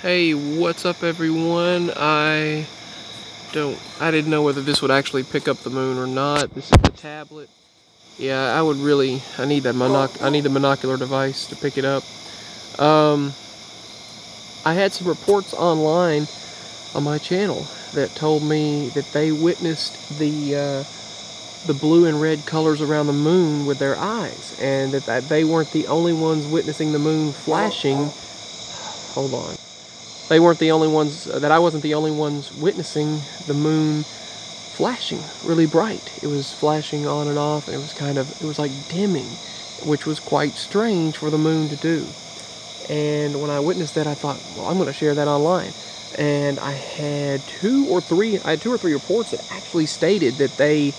Hey, what's up everyone? I don't, I didn't know whether this would actually pick up the moon or not. This is the tablet. Yeah, I would really, I need that monoc, I need a monocular device to pick it up. Um, I had some reports online on my channel that told me that they witnessed the, uh, the blue and red colors around the moon with their eyes and that, that they weren't the only ones witnessing the moon flashing. Hold on they weren't the only ones, uh, that I wasn't the only ones witnessing the moon flashing really bright. It was flashing on and off, and it was kind of, it was like dimming, which was quite strange for the moon to do. And when I witnessed that, I thought, well, I'm going to share that online. And I had two or three, I had two or three reports that actually stated that they,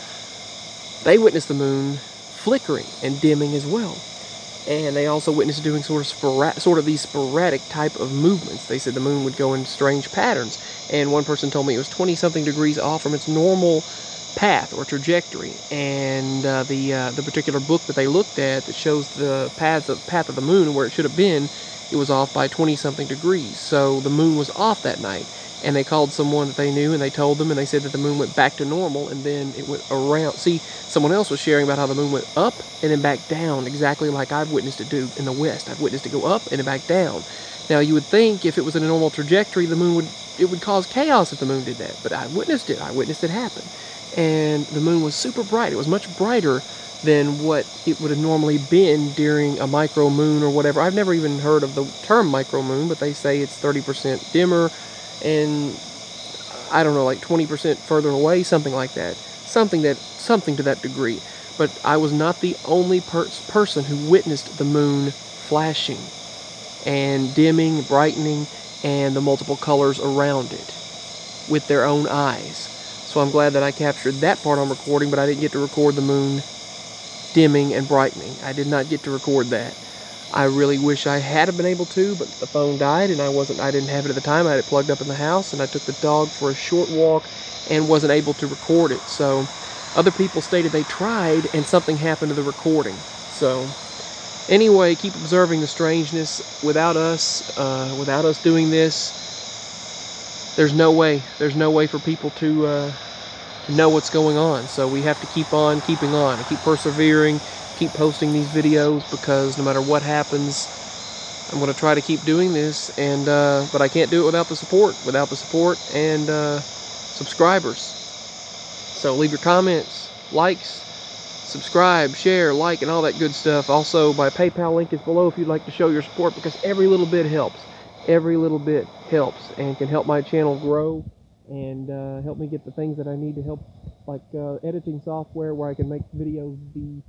they witnessed the moon flickering and dimming as well and they also witnessed doing sort of sort of these sporadic type of movements. They said the moon would go in strange patterns, and one person told me it was 20 something degrees off from its normal path or trajectory. And uh, the uh, the particular book that they looked at that shows the path of path of the moon where it should have been, it was off by 20 something degrees. So the moon was off that night and they called someone that they knew and they told them and they said that the moon went back to normal and then it went around. See someone else was sharing about how the moon went up and then back down exactly like i've witnessed it do in the west. I've witnessed it go up and then back down. Now you would think if it was in a normal trajectory the moon would it would cause chaos if the moon did that but i witnessed it. I witnessed it happen. And the moon was super bright. It was much brighter than what it would have normally been during a micro moon or whatever. I've never even heard of the term micro moon but they say it's 30% dimmer and I don't know, like 20% further away, something like that. Something that, something to that degree. But I was not the only per person who witnessed the moon flashing and dimming, brightening, and the multiple colors around it with their own eyes. So I'm glad that I captured that part on recording, but I didn't get to record the moon dimming and brightening. I did not get to record that. I really wish I had been able to, but the phone died and I wasn't I didn't have it at the time. I had it plugged up in the house and I took the dog for a short walk and wasn't able to record it. So other people stated they tried and something happened to the recording. So anyway, keep observing the strangeness without us uh, without us doing this. There's no way. There's no way for people to uh, know what's going on. So we have to keep on keeping on and keep persevering keep posting these videos because no matter what happens, I'm going to try to keep doing this. And uh, But I can't do it without the support, without the support and uh, subscribers. So leave your comments, likes, subscribe, share, like, and all that good stuff. Also, my PayPal link is below if you'd like to show your support because every little bit helps. Every little bit helps and can help my channel grow and uh, help me get the things that I need to help, like uh, editing software where I can make videos be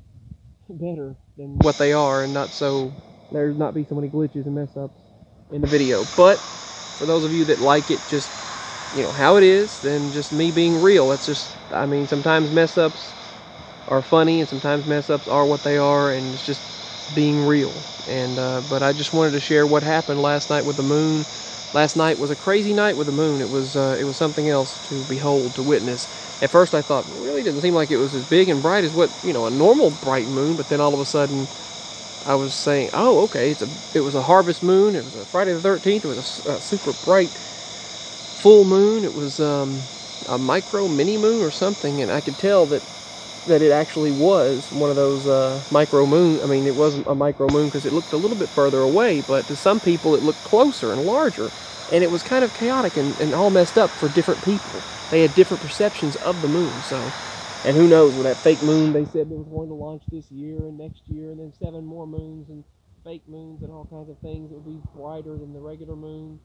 better than what they are and not so there's not be so many glitches and mess ups in the video. But for those of you that like it just you know how it is, then just me being real. That's just I mean sometimes mess ups are funny and sometimes mess ups are what they are and it's just being real. And uh, but I just wanted to share what happened last night with the moon. Last night was a crazy night with the moon. It was uh, it was something else to behold, to witness. At first I thought, it really didn't seem like it was as big and bright as what, you know, a normal bright moon, but then all of a sudden I was saying, oh, okay, it's a, it was a harvest moon, it was a Friday the 13th, it was a, a super bright full moon, it was um, a micro mini moon or something, and I could tell that that it actually was one of those uh, micro moon. I mean, it wasn't a micro moon because it looked a little bit further away, but to some people it looked closer and larger. And it was kind of chaotic and, and all messed up for different people they had different perceptions of the moon. So, and who knows, with that fake moon they said they were going to launch this year and next year, and then seven more moons and fake moons and all kinds of things that would be brighter than the regular moon.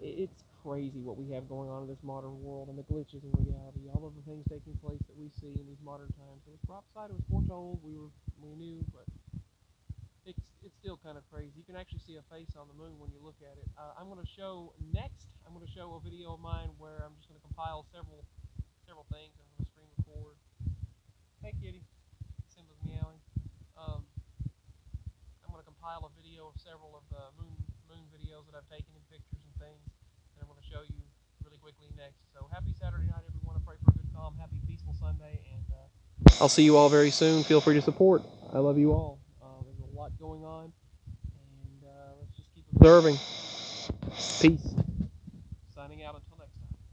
It's crazy what we have going on in this modern world and the glitches in reality, all of the things taking place that we see in these modern times. It was prophesied, it was foretold, we were we knew, but still kind of crazy. You can actually see a face on the moon when you look at it. Uh, I'm going to show next. I'm going to show a video of mine where I'm just going to compile several several things. I'm going to screen record. Hey, kitty. Simba's meowing. Um, I'm going to compile a video of several of the moon moon videos that I've taken in pictures and things, and I'm going to show you really quickly next. So happy Saturday night, everyone. I pray for a good calm, happy, peaceful Sunday, and uh, I'll see you all very soon. Feel free to support. I love you all going on, and uh, let's just keep observing. Peace.